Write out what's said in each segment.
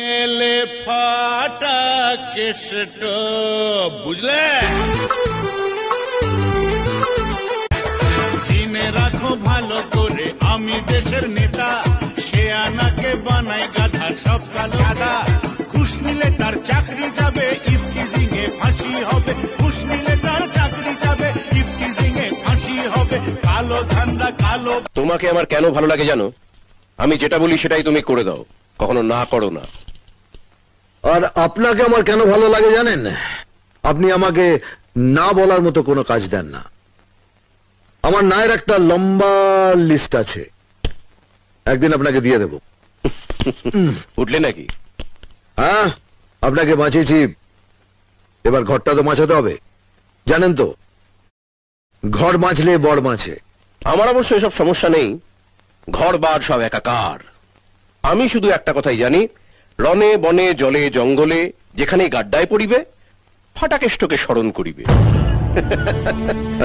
এলে ফাটা কেষ্ট, বুঝলে? চিনে রাখো ভালো করে, আমি দেশের নেতা। সে আনাকে বানাই গাধা, সব কালো গাধা। তার চাকরি যাবে এ ফাঁসি হবে। তার চাকরি যাবে এ ফাঁসি হবে। কালো ধান্দা, কালো তোমাকে আমার কেন ভালো লাগে জানো? আমি যেটা বলি সেটাই তুমি করে দাও। কখনো না করো না। আর আপনাকে আমার কেন ভালো লাগে জানেন? আপনি আমাকে না বলার মতো কোনো কাজ দেন না। আমার নায়ের একটা লম্বা লিস্ট আছে। একদিন আপনাকে দিয়ে দেব। উঠলে নাকি? হ্যাঁ আপনাকে বাঁচিয়েছি। এবার ঘরটা তো বাঁচাতে হবে। জানেন তো ঘর বাঁচলে বড় বাঁচে। আমার অবশ্য এসব সমস্যা নেই। ঘর বার সব একাকার। আমি শুধু একটা কথাই জানি রনে বনে জলে জঙ্গলে যেখানে গাড্ডায় পড়িবে ফাটাকেষ্টকে স্মরণ করিবে।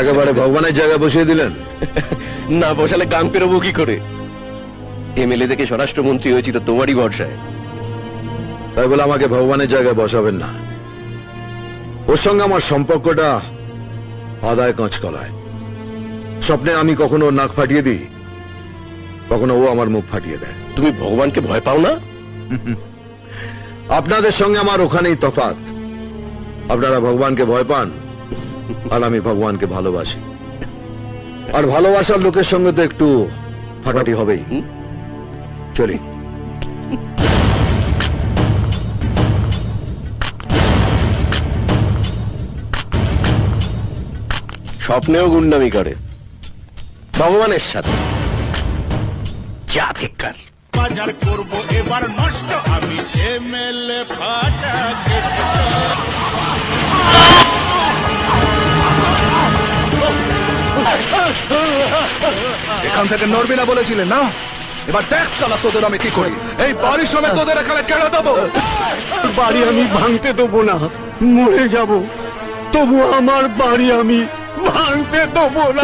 একেবারে ভগবানের জায়গায় বসিয়ে দিলেন। না বসালে গান পেরোবো কি করে? এমএলএ থেকে স্বরাষ্ট্রমন্ত্রী হয়েছি তো তোমারই ভরসায়। তাই বলে আমাকে ভগবানের জায়গায় বসাবেন না। ওর সঙ্গে আমার সম্পর্কটা আদায় কাঁচকলায় স্বপ্নে আমি কখনো নাক ফাটিয়ে দিই কখনো ও আমার মুখ ফাটিয়ে দেয়। তুমি ভগবানকে ভয় পাও না? আপনাদের সঙ্গে আমার ওখানেই তফাত আপনারা ভগবানকে ভয় পান, আর আমি ভগবানকে ভালোবাসি। আর ভালোবাসার লোকের সঙ্গে তো একটু ফাটাটি হবেই। চলি। স্বপ্নেও গুন্ডামি করে। ভগবানের সাথে। যা ধিক্কার বাজার করব এবার নষ্ট আমি এমএলএ ফাটা এখান থেকে নড়বি না বলেছিলেন না? এবার দেখ চালা তোদের আমি কি করি। এই বাড়ির সময় তোদের এখানে কেন দেবো? বাড়ি আমি ভাঙতে দেবো না মরে যাব। তবু আমার বাড়ি আমি ভাঙতে দেবো না।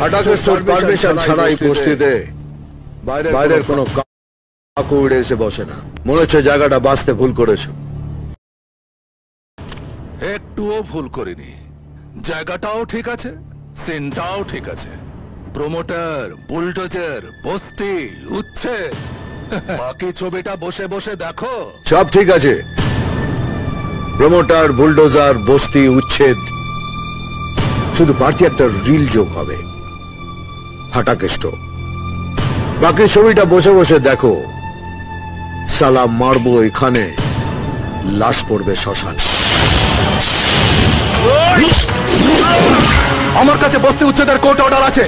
হাটাকেস্টোর পারমিশন ছাড়া বস্তিতে বাইরের কোনো কাকু উড়ে এসে বসে না। মনে হচ্ছে জায়গাটা বাঁচতে ভুল করেছ। একটুও ভুল করিনি। জায়গাটাও ঠিক আছে। সিনটাও ঠিক আছে। প্রমোটার, বুলডোজার, বস্তি উচ্ছে বাকি ছবিটা বসে বসে দেখো। সব ঠিক আছে। প্রমোটার, বুলডোজার, বস্তি, উচ্ছেদ। শুধু বাড়তি একটা রিল যোগ হবে। হাটাকেষ্ট। বাকি ছবিটা বসে বসে দেখো। সালা মারবো এখানে। লাশ পড়বে শ্মশান। আমার কাছে বস্তি উচ্ছেদের কোর্ট অর্ডার আছে।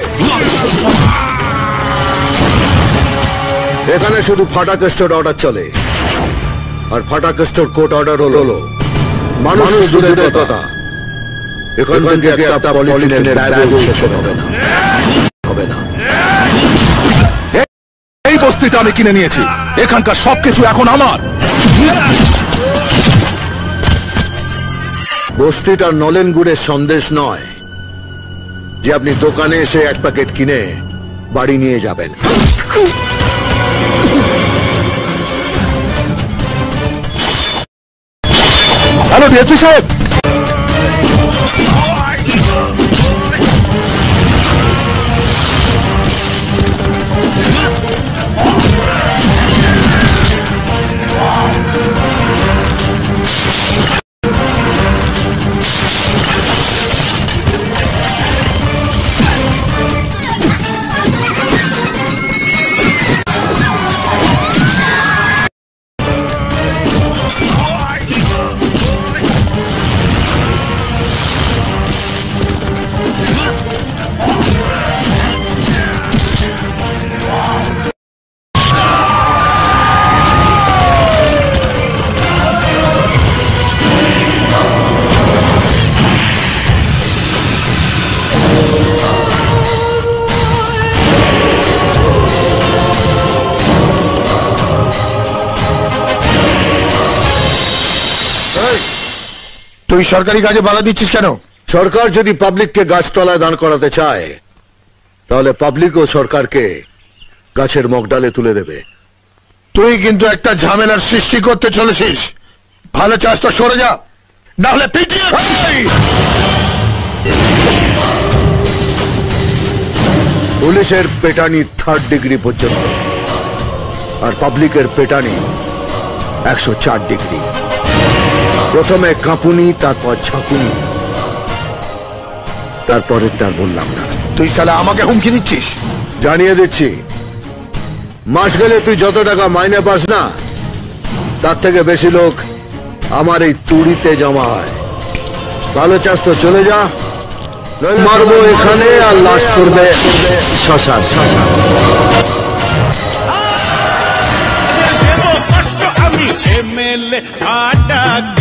এখানে শুধু ফাটাকেস্টোর অর্ডার চলে। আর ফাটাকেস্টোর কোর্ট অর্ডার হলো মানুষ দূরের কথা এখান থেকে একটা শেষ হবে না। হবে না। এই বস্তিটা আমি কিনে নিয়েছি। এখানকার সবকিছু এখন আমার। বস্তিটা নলেন গুড়ের সন্দেশ নয় যে আপনি দোকানে এসে এক প্যাকেট কিনে বাড়ি নিয়ে যাবেন। হ্যালো, ডিএসপি সাহেব! তুই সরকারি কাজে বাধা দিচ্ছিস কেন? সরকার যদি পাবলিককে গাছতলায় দান করাতে চায় তাহলে পাবলিকও সরকারকে গাছের মগডালে তুলে দেবে। তুই কিন্তু একটা ঝামেলার সৃষ্টি করতে চলেছিস। ভালো চাষ তো সরে যা না হলে পিটিয়ে পুলিশের পেটানি থার্ড ডিগ্রি পর্যন্ত আর পাবলিকের পেটানি একশো চার ডিগ্রি প্রথমে কাঁপুনি তারপর ঝাঁকুনি। তারপরে তার বললাম না। তুই সালা আমাকে হুমকি দিচ্ছিস? জানিয়ে দিচ্ছি। মাস গেলে তুই যত টাকা মাইনে পাস না তার থেকে বেশি লোক আমার এই তুড়িতে জমা হয়। ভালো চাষ তো চলে যা। মারবো এখানে আর লাশ করবে শশা আমি। এমএলএ ফাটা